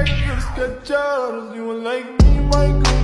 my like your sketches? you like me, my good